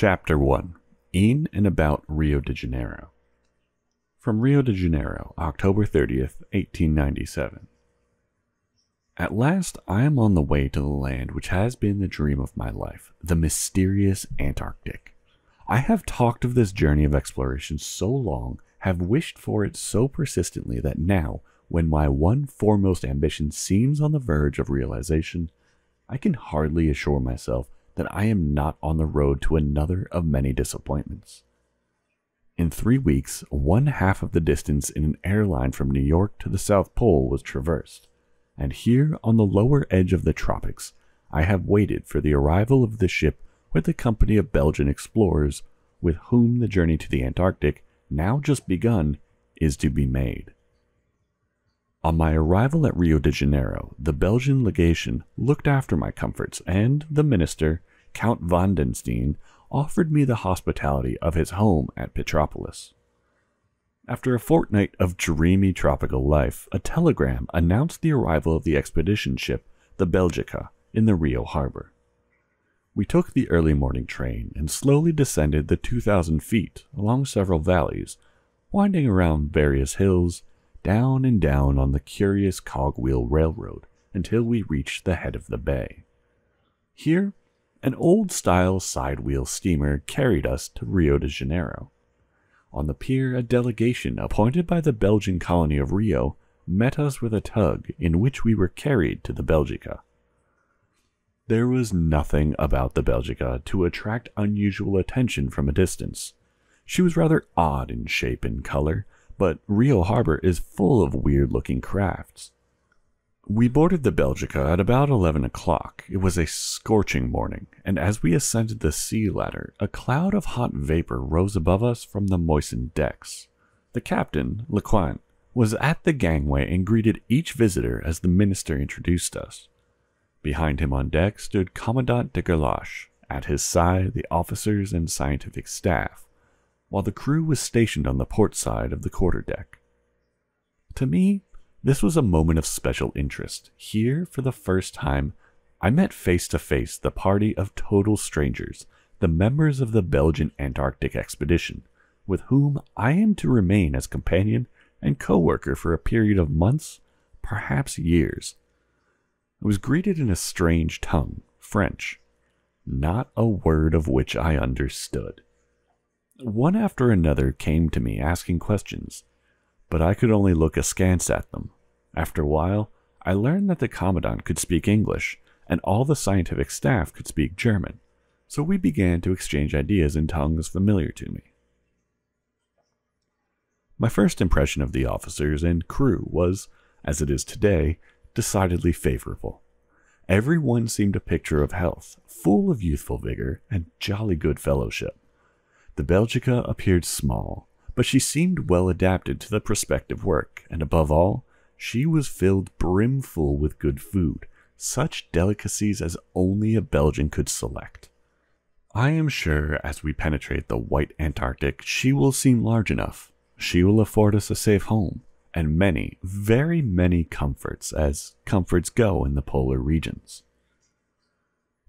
Chapter 1 In and About Rio de Janeiro. From Rio de Janeiro, October 30th, 1897. At last, I am on the way to the land which has been the dream of my life, the mysterious Antarctic. I have talked of this journey of exploration so long, have wished for it so persistently that now, when my one foremost ambition seems on the verge of realization, I can hardly assure myself that I am not on the road to another of many disappointments. In three weeks, one half of the distance in an airline from New York to the South Pole was traversed, and here on the lower edge of the tropics, I have waited for the arrival of the ship with the company of Belgian explorers with whom the journey to the Antarctic, now just begun, is to be made. On my arrival at Rio de Janeiro, the Belgian legation looked after my comforts, and the minister, Count van den Steen, offered me the hospitality of his home at Petropolis. After a fortnight of dreamy tropical life, a telegram announced the arrival of the expedition ship, the Belgica, in the Rio harbor. We took the early morning train and slowly descended the 2,000 feet along several valleys, winding around various hills down and down on the curious cogwheel railroad until we reached the head of the bay. Here, an old style sidewheel steamer carried us to Rio de Janeiro. On the pier, a delegation appointed by the Belgian colony of Rio met us with a tug in which we were carried to the Belgica. There was nothing about the Belgica to attract unusual attention from a distance. She was rather odd in shape and color, but Rio Harbor is full of weird looking crafts. We boarded the Belgica at about 11 o'clock. It was a scorching morning, and as we ascended the sea ladder, a cloud of hot vapor rose above us from the moistened decks. The captain, Lecointe, was at the gangway and greeted each visitor as the minister introduced us. Behind him on deck stood Commandant de Gerlache, at his side the officers and scientific staff while the crew was stationed on the port side of the quarterdeck. To me, this was a moment of special interest. Here, for the first time, I met face to face the party of total strangers, the members of the Belgian Antarctic expedition, with whom I am to remain as companion and co worker for a period of months, perhaps years. I was greeted in a strange tongue, French, not a word of which I understood. One after another came to me asking questions, but I could only look askance at them. After a while, I learned that the Commandant could speak English, and all the scientific staff could speak German, so we began to exchange ideas in tongues familiar to me. My first impression of the officers and crew was, as it is today, decidedly favorable. Every one seemed a picture of health, full of youthful vigor and jolly good fellowship. The Belgica appeared small, but she seemed well adapted to the prospective work, and above all, she was filled brimful with good food, such delicacies as only a Belgian could select. I am sure as we penetrate the white Antarctic, she will seem large enough. She will afford us a safe home, and many, very many comforts, as comforts go in the polar regions.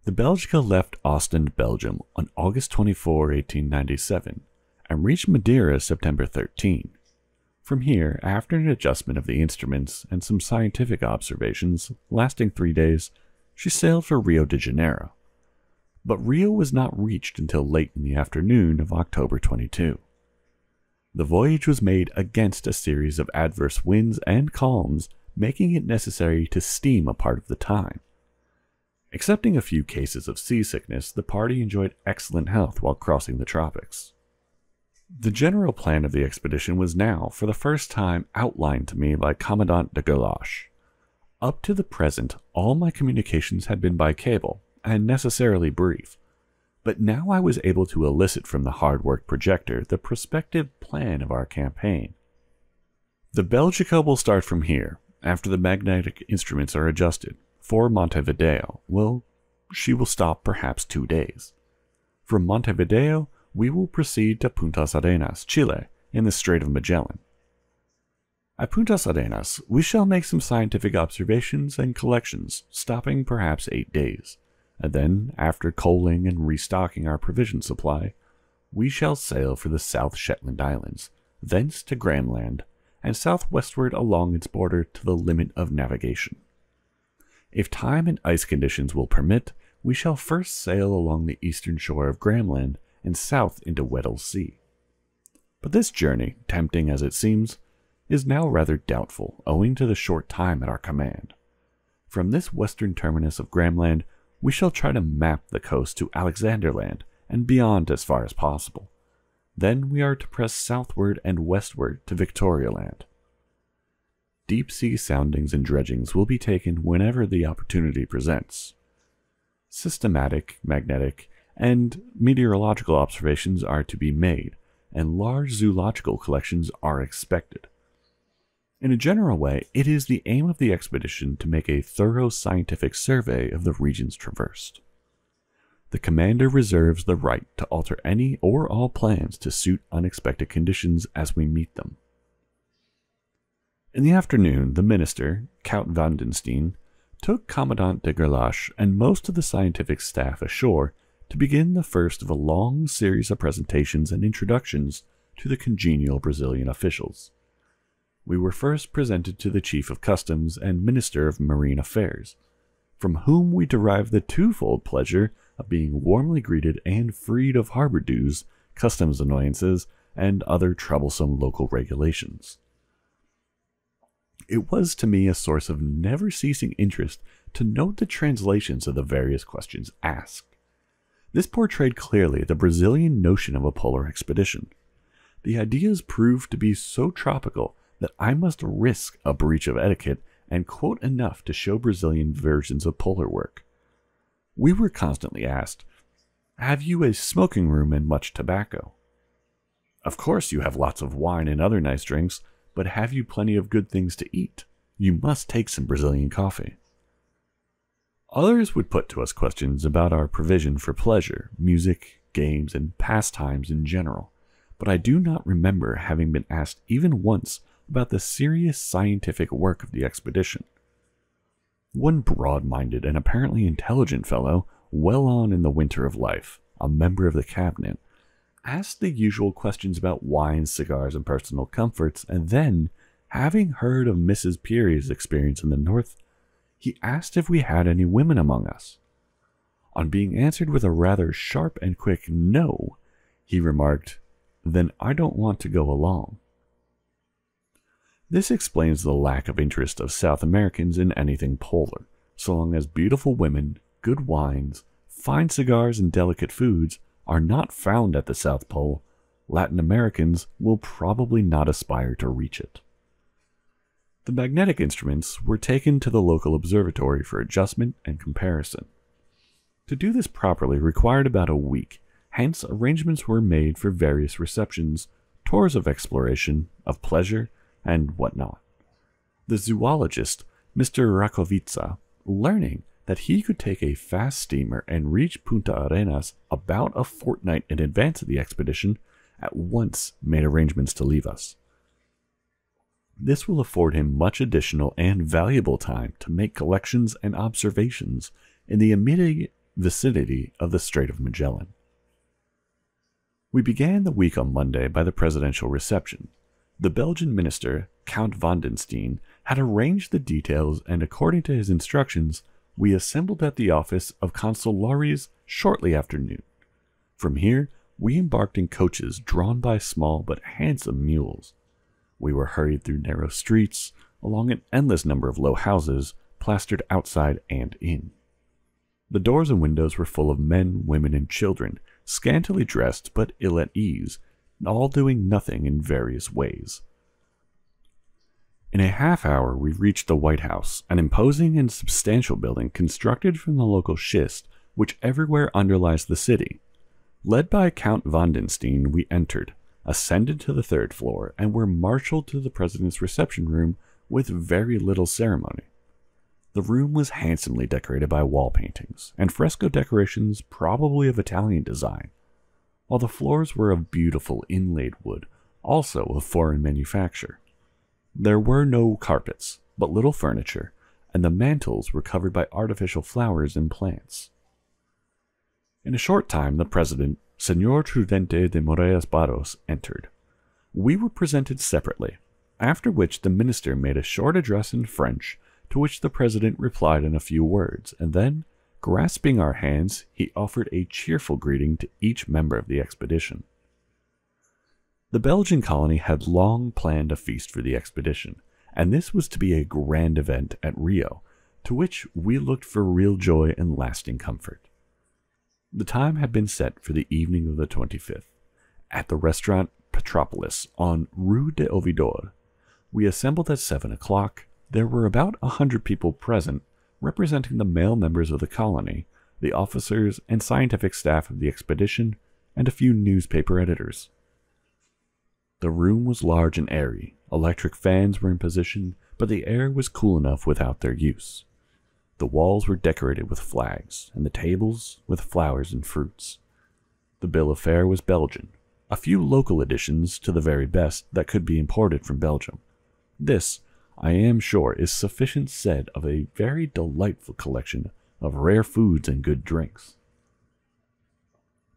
The Belgica left Ostend, Belgium on August 24, 1897, and reached Madeira September 13. From here, after an adjustment of the instruments and some scientific observations lasting three days, she sailed for Rio de Janeiro. But Rio was not reached until late in the afternoon of October 22. The voyage was made against a series of adverse winds and calms, making it necessary to steam a part of the time. Excepting a few cases of seasickness, the party enjoyed excellent health while crossing the tropics. The general plan of the expedition was now, for the first time, outlined to me by Commandant de Gerlache. Up to the present, all my communications had been by cable, and necessarily brief. But now I was able to elicit from the hard work projector the prospective plan of our campaign. The Belgica will start from here, after the magnetic instruments are adjusted, for Montevideo, well, she will stop perhaps two days. From Montevideo, we will proceed to Puntas Arenas, Chile, in the Strait of Magellan. At Puntas Arenas, we shall make some scientific observations and collections, stopping perhaps eight days. and then, after coaling and restocking our provision supply, we shall sail for the South Shetland Islands, thence to Grahamland, and southwestward along its border to the limit of navigation. If time and ice conditions will permit, we shall first sail along the eastern shore of Grahamland and south into Weddell Sea. But this journey, tempting as it seems, is now rather doubtful owing to the short time at our command. From this western terminus of Grahamland, we shall try to map the coast to Alexanderland and beyond as far as possible. Then we are to press southward and westward to Victorialand. Deep sea soundings and dredgings will be taken whenever the opportunity presents. Systematic, magnetic, and meteorological observations are to be made, and large zoological collections are expected. In a general way, it is the aim of the expedition to make a thorough scientific survey of the regions traversed. The commander reserves the right to alter any or all plans to suit unexpected conditions as we meet them. In the afternoon, the minister, Count van den Steen, took Commandant de Gerlache and most of the scientific staff ashore to begin the first of a long series of presentations and introductions to the congenial Brazilian officials we were first presented to the Chief of Customs and Minister of Marine Affairs, from whom we derived the twofold pleasure of being warmly greeted and freed of harbor dues, customs annoyances, and other troublesome local regulations. It was to me a source of never ceasing interest to note the translations of the various questions asked. This portrayed clearly the Brazilian notion of a polar expedition. The ideas proved to be so tropical that I must risk a breach of etiquette and quote enough to show Brazilian versions of polar work. We were constantly asked, Have you a smoking room and much tobacco? Of course, you have lots of wine and other nice drinks, but have you plenty of good things to eat? You must take some Brazilian coffee. Others would put to us questions about our provision for pleasure, music, games, and pastimes in general, but I do not remember having been asked even once about the serious scientific work of the expedition. One broad minded and apparently intelligent fellow, well on in the winter of life, a member of the cabinet, asked the usual questions about wine, cigars, and personal comforts, and then, having heard of Mrs. Peary's experience in the North, he asked if we had any women among us. On being answered with a rather sharp and quick no, he remarked, Then I don't want to go along. This explains the lack of interest of South Americans in anything polar, so long as beautiful women, good wines, fine cigars, and delicate foods are not found at the South Pole, Latin Americans will probably not aspire to reach it. The magnetic instruments were taken to the local observatory for adjustment and comparison. To do this properly required about a week, hence, arrangements were made for various receptions, tours of exploration, of pleasure, and whatnot. The zoologist, Mr. Racovitza, learning that he could take a fast steamer and reach Punta Arenas about a fortnight in advance of the expedition, at once made arrangements to leave us. This will afford him much additional and valuable time to make collections and observations in the immediate vicinity of the Strait of Magellan. We began the week on Monday by the presidential reception, the Belgian minister, Count van den Steen, had arranged the details, and according to his instructions, we assembled at the office of Consul Lauries shortly after noon. From here, we embarked in coaches drawn by small but handsome mules. We were hurried through narrow streets, along an endless number of low houses, plastered outside and in. The doors and windows were full of men, women, and children, scantily dressed but ill at ease, all doing nothing in various ways. In a half hour, we reached the White House, an imposing and substantial building constructed from the local schist which everywhere underlies the city. Led by Count van den Steen, we entered, ascended to the third floor, and were marshaled to the president's reception room with very little ceremony. The room was handsomely decorated by wall paintings and fresco decorations, probably of Italian design, while the floors were of beautiful inlaid wood, also of foreign manufacture. There were no carpets, but little furniture, and the mantels were covered by artificial flowers and plants. In a short time, the president, Senor Prudente de Moraes Barros, entered. We were presented separately, after which the minister made a short address in French, to which the president replied in a few words, and then, grasping our hands, he offered a cheerful greeting to each member of the expedition. The Belgian colony had long planned a feast for the expedition, and this was to be a grand event at Rio, to which we looked for real joy and lasting comfort. The time had been set for the evening of the 25th, at the restaurant Petropolis on Rue de Ouvidor. We assembled at 7 o'clock. There were about a hundred people present, representing the male members of the colony, the officers and scientific staff of the expedition, and a few newspaper editors. The room was large and airy. Electric fans were in position, but the air was cool enough without their use. The walls were decorated with flags, and the tables with flowers and fruits. The bill of fare was Belgian, a few local additions to the very best that could be imported from Belgium. This, I am sure, is sufficient said of a very delightful collection of rare foods and good drinks.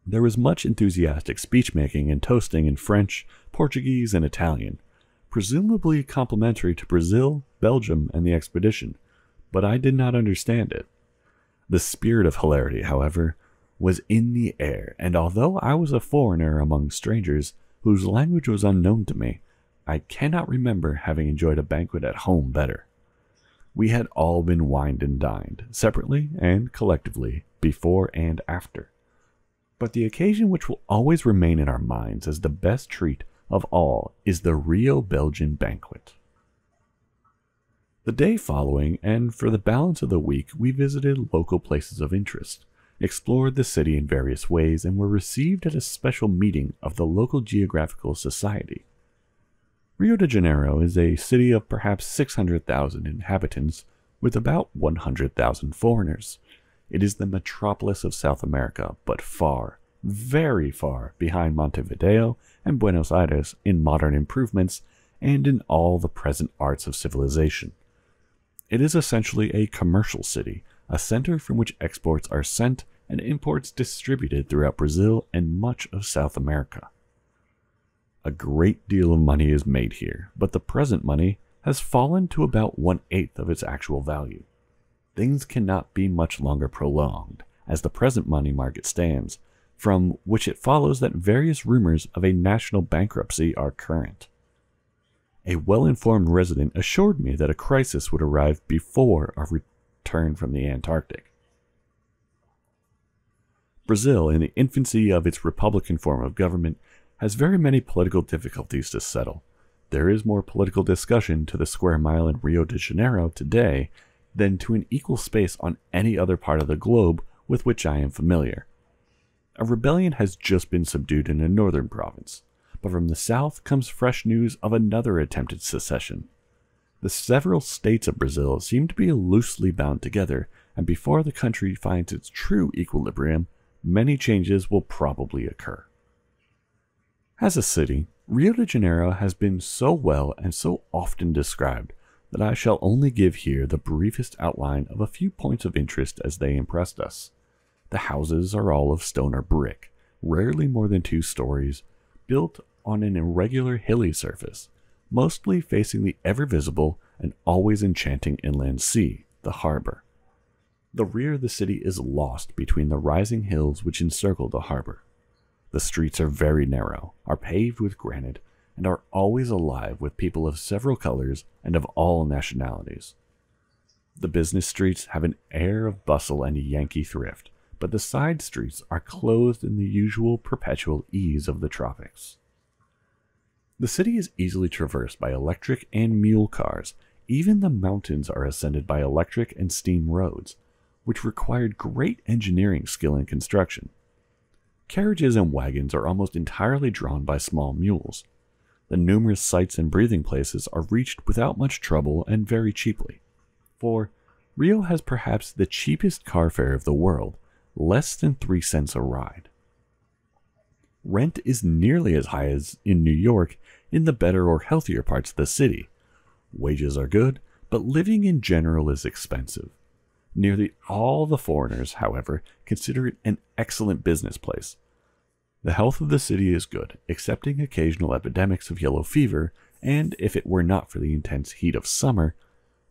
There was much enthusiastic speech making and toasting in French, Portuguese, and Italian, presumably complimentary to Brazil, Belgium, and the expedition, but I did not understand it. The spirit of hilarity, however, was in the air, and although I was a foreigner among strangers whose language was unknown to me, I cannot remember having enjoyed a banquet at home better. We had all been wined and dined, separately and collectively, before and after. But the occasion which will always remain in our minds as the best treat of all is the Rio Belgian banquet. The day following, and for the balance of the week, we visited local places of interest, explored the city in various ways, and were received at a special meeting of the local Geographical Society. Rio de Janeiro is a city of perhaps 600,000 inhabitants with about 100,000 foreigners. It is the metropolis of South America, but far, very far behind Montevideo and Buenos Aires in modern improvements and in all the present arts of civilization. It is essentially a commercial city, a center from which exports are sent and imports distributed throughout Brazil and much of South America. A great deal of money is made here, but the present money has fallen to about one eighth of its actual value. Things cannot be much longer prolonged, as the present money market stands, from which it follows that various rumors of a national bankruptcy are current. A well informed resident assured me that a crisis would arrive before our return from the Antarctic. Brazil, in the infancy of its republican form of government, has very many political difficulties to settle. There is more political discussion to the square mile in Rio de Janeiro today than to an equal space on any other part of the globe with which I am familiar. A rebellion has just been subdued in a northern province but from the south comes fresh news of another attempted secession. The several states of Brazil seem to be loosely bound together, and before the country finds its true equilibrium, many changes will probably occur. As a city, Rio de Janeiro has been so well and so often described that I shall only give here the briefest outline of a few points of interest as they impressed us. The houses are all of stone or brick, rarely more than two stories, built on an irregular hilly surface, mostly facing the ever visible and always enchanting inland sea, the harbor. The rear of the city is lost between the rising hills which encircle the harbor. The streets are very narrow, are paved with granite, and are always alive with people of several colors and of all nationalities. The business streets have an air of bustle and Yankee thrift, but the side streets are clothed in the usual perpetual ease of the tropics. The city is easily traversed by electric and mule cars. Even the mountains are ascended by electric and steam roads, which required great engineering skill in construction. Carriages and wagons are almost entirely drawn by small mules. The numerous sights and breathing places are reached without much trouble and very cheaply. For Rio has perhaps the cheapest car fare of the world, less than three cents a ride. Rent is nearly as high as in New York in the better or healthier parts of the city. Wages are good, but living in general is expensive. Nearly all the foreigners, however, consider it an excellent business place. The health of the city is good, excepting occasional epidemics of yellow fever, and if it were not for the intense heat of summer,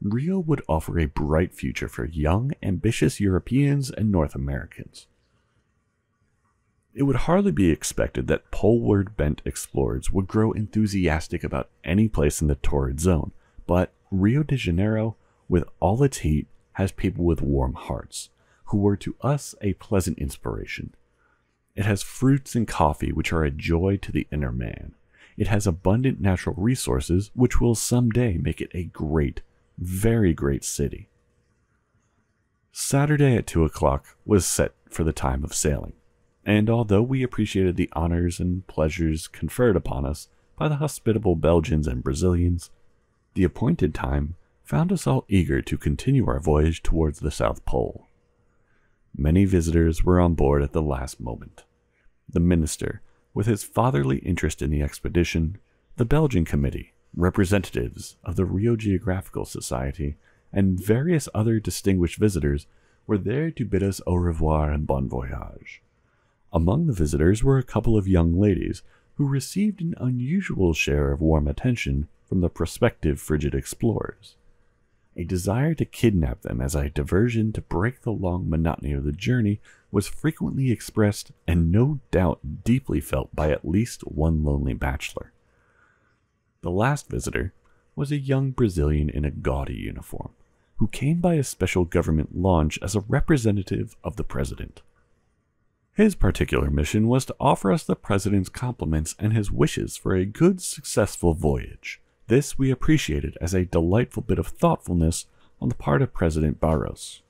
Rio would offer a bright future for young, ambitious Europeans and North Americans. It would hardly be expected that poleward bent explorers would grow enthusiastic about any place in the torrid zone, but Rio de Janeiro, with all its heat, has people with warm hearts, who were to us a pleasant inspiration. It has fruits and coffee which are a joy to the inner man. It has abundant natural resources which will someday make it a great, very great city. Saturday at 2 o'clock was set for the time of sailing, and although we appreciated the honors and pleasures conferred upon us by the hospitable Belgians and Brazilians, the appointed time found us all eager to continue our voyage towards the South Pole. Many visitors were on board at the last moment. The minister, with his fatherly interest in the expedition, the Belgian committee, representatives of the Rio Geographical Society, and various other distinguished visitors were there to bid us au revoir and bon voyage. Among the visitors were a couple of young ladies who received an unusual share of warm attention from the prospective frigid explorers. A desire to kidnap them as a diversion to break the long monotony of the journey was frequently expressed and no doubt deeply felt by at least one lonely bachelor. The last visitor was a young Brazilian in a gaudy uniform, who came by a special government launch as a representative of the president. His particular mission was to offer us the president's compliments and his wishes for a good, successful voyage. This we appreciated as a delightful bit of thoughtfulness on the part of President Barros.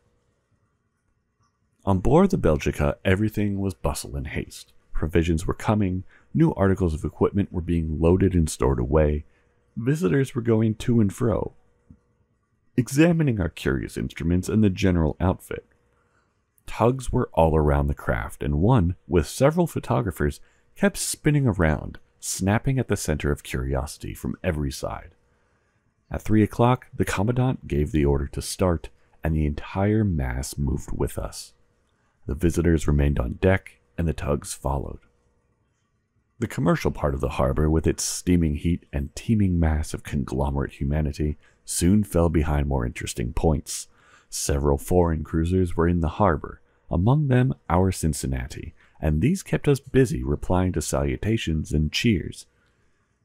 On board the Belgica, everything was bustle and haste. Provisions were coming, new articles of equipment were being loaded and stored away, visitors were going to and fro, examining our curious instruments and the general outfit. Tugs were all around the craft, and one, with several photographers, kept spinning around, snapping at the center of curiosity from every side. At three o'clock, the Commandant gave the order to start, and the entire mass moved with us. The visitors remained on deck, and the tugs followed. The commercial part of the harbor, with its steaming heat and teeming mass of conglomerate humanity, soon fell behind more interesting points. Several foreign cruisers were in the harbor, among them our Cincinnati, and these kept us busy replying to salutations and cheers.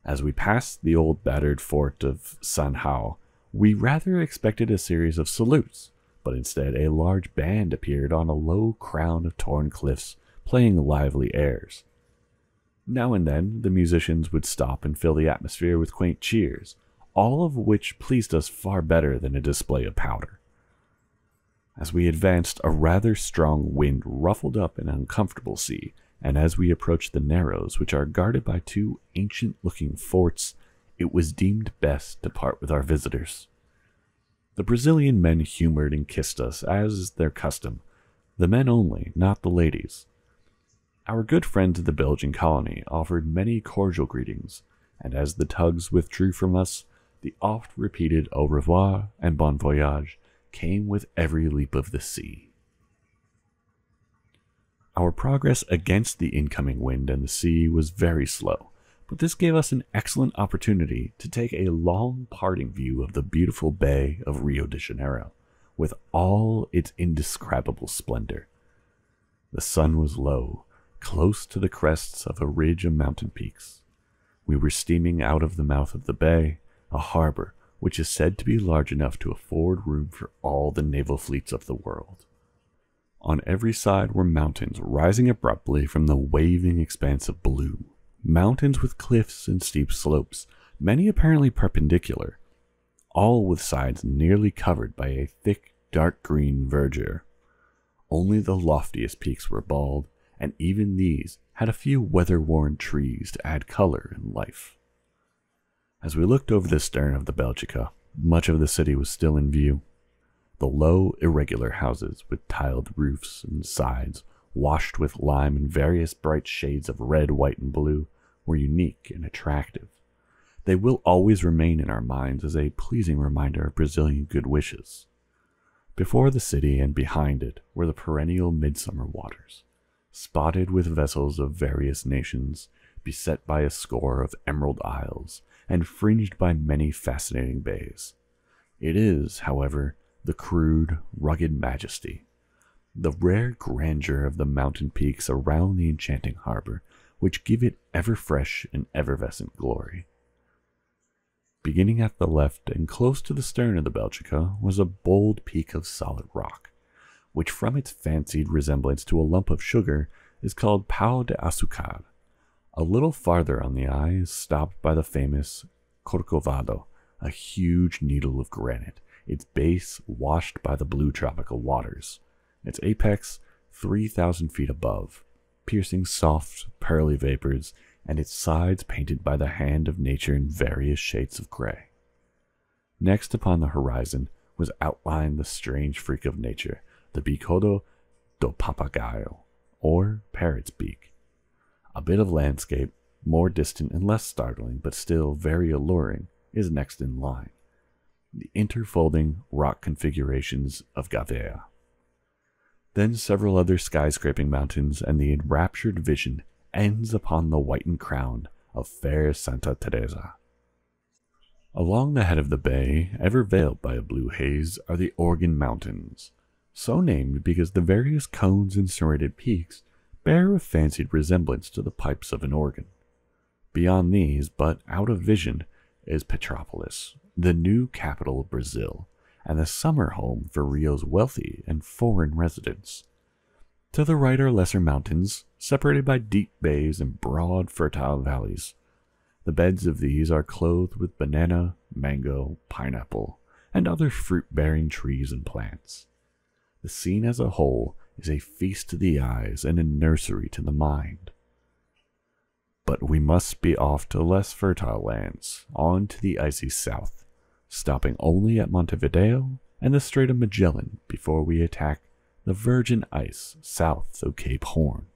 As we passed the old battered fort of San Sao, we rather expected a series of salutes, but instead a large band appeared on a low crown of torn cliffs, playing lively airs. Now and then the musicians would stop and fill the atmosphere with quaint cheers, all of which pleased us far better than a display of powder. As we advanced, a rather strong wind ruffled up an uncomfortable sea, and as we approached the Narrows, which are guarded by two ancient looking forts, it was deemed best to part with our visitors. The Brazilian men humored and kissed us, as is their custom, the men only, not the ladies. Our good friends of the Belgian colony offered many cordial greetings, and as the tugs withdrew from us, the oft repeated au revoir and bon voyage came with every leap of the sea. Our progress against the incoming wind and the sea was very slow, but this gave us an excellent opportunity to take a long parting view of the beautiful bay of Rio de Janeiro, with all its indescribable splendor. The sun was low, close to the crests of a ridge of mountain peaks. We were steaming out of the mouth of the bay, a harbor which is said to be large enough to afford room for all the naval fleets of the world. On every side were mountains rising abruptly from the waving expanse of blue, mountains with cliffs and steep slopes, many apparently perpendicular, all with sides nearly covered by a thick dark green verdure. Only the loftiest peaks were bald, and even these had a few weather worn trees to add color and life. As we looked over the stern of the Belgica, much of the city was still in view. The low, irregular houses with tiled roofs and sides, washed with lime and various bright shades of red, white, and blue, were unique and attractive. They will always remain in our minds as a pleasing reminder of Brazilian good wishes. Before the city and behind it were the perennial midsummer waters, spotted with vessels of various nations, beset by a score of emerald isles, and fringed by many fascinating bays. It is, however, the crude, rugged majesty, the rare grandeur of the mountain peaks around the enchanting harbor, which give it ever fresh and effervescent glory. Beginning at the left and close to the stern of the Belgica was a bold peak of solid rock, which from its fancied resemblance to a lump of sugar is called Pau de Azucar. A little farther on the eye is stopped by the famous Corcovado, a huge needle of granite, its base washed by the blue tropical waters, its apex 3,000 feet above, piercing soft, pearly vapors, and its sides painted by the hand of nature in various shades of gray. Next upon the horizon was outlined the strange freak of nature, the Bicodo do Papagaio, or parrot's beak. A bit of landscape, more distant and less startling, but still very alluring, is next in line. The interfolding rock configurations of Gavea. Then several other skyscraping mountains, and the enraptured vision ends upon the whitened crown of fair Santa Teresa. Along the head of the bay, ever veiled by a blue haze, are the Organ Mountains, so named because the various cones and serrated peaks bear a fancied resemblance to the pipes of an organ. Beyond these, but out of vision, is Petropolis, the new capital of Brazil, and the summer home for Rio's wealthy and foreign residents. To the right are lesser mountains, separated by deep bays and broad, fertile valleys. The beds of these are clothed with banana, mango, pineapple, and other fruit bearing trees and plants. The scene as a whole is a feast to the eyes and a nursery to the mind. But we must be off to less fertile lands, on to the icy south, stopping only at Montevideo and the Strait of Magellan before we attack the virgin ice south of Cape Horn.